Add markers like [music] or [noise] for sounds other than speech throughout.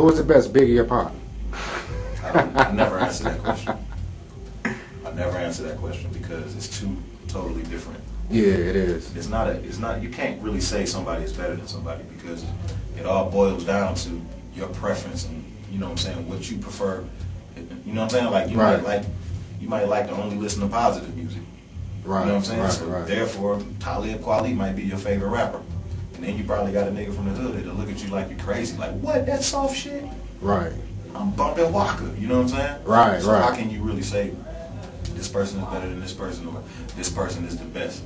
Who was the best, Biggie or Pac? I, I never [laughs] answer that question. I never answer that question because it's two totally different. Yeah, it is. It's not a. It's not. You can't really say somebody is better than somebody because it all boils down to your preference and you know what I'm saying what you prefer. You know what I'm saying? Like you Right. might like you might like to only listen to positive music. Right, You know what I'm saying? right, so right. therefore, Talib Kweli might be your favorite rapper. And then you probably got a nigga from the hood that'll look at you like you're crazy. Like, what? That soft shit? Right, I'm bumping Waka. You know what I'm saying? Right, so right. how can you really say this person is better than this person or this person is the best?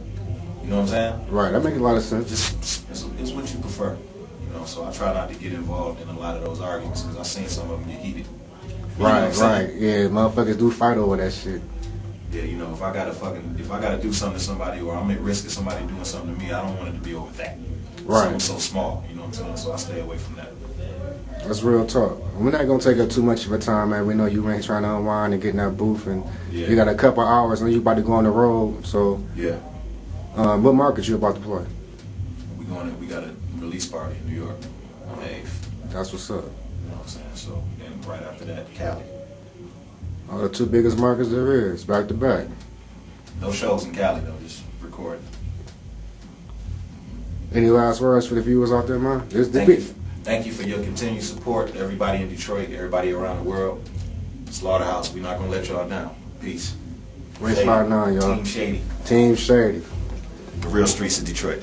You know what I'm saying? right. That makes a lot of sense. Just it's, it's what you prefer. You know, so I try not to get involved in a lot of those arguments because I've seen some of them get heated. You know what I'm Right, right. Yeah, motherfuckers do fight over that shit. Yeah, you know, if I gotta fucking, if I gotta do something to somebody or I'm at risk of somebody doing something to me, I don't want it to be over that. Right. Something so small, you know what I'm saying? So I stay away from that. That's real talk. We're not gonna take up too much of your time, man. We know you ain't trying to unwind and get in that booth, and Yeah. you got a couple hours, and you about to go on the road. So, Yeah. um, what market you about to play? We going to, we got a release party in New York on the 8th. That's what's up. You know what I'm saying? So, and right after that, Cali. All the two biggest markets there is, back to back. No shows in Cali though, just recording. Any last words for the viewers out there, man? This the Thank big. you, thank you for your continued support, everybody in Detroit, everybody around the world. Slaughterhouse, we're not gonna let y'all down. Peace. Royce Shady. by nine, y'all. Team Shady, Team Shady. the real streets of Detroit.